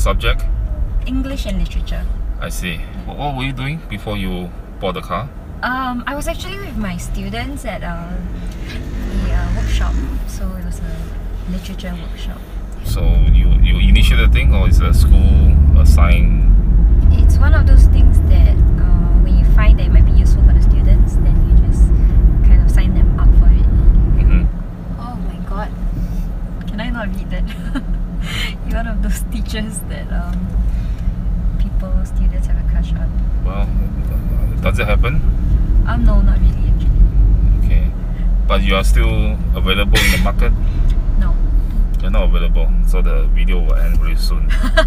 subject? English and literature. I see. What, what were you doing before you bought the car? Um, I was actually with my students at uh, the uh, workshop, so it was a literature workshop. So you you initiate the thing, or is a school assigned? It's one of those things that uh, when you find that it might be useful for the students, then you just kind of sign them up for it. hmm Oh my god. Can I not read that? One of those teachers that um, people, students have a crush on. Well, does it happen? Um, no, not really actually. Okay, but you are still available in the market. No. You're not available, so the video will end very soon.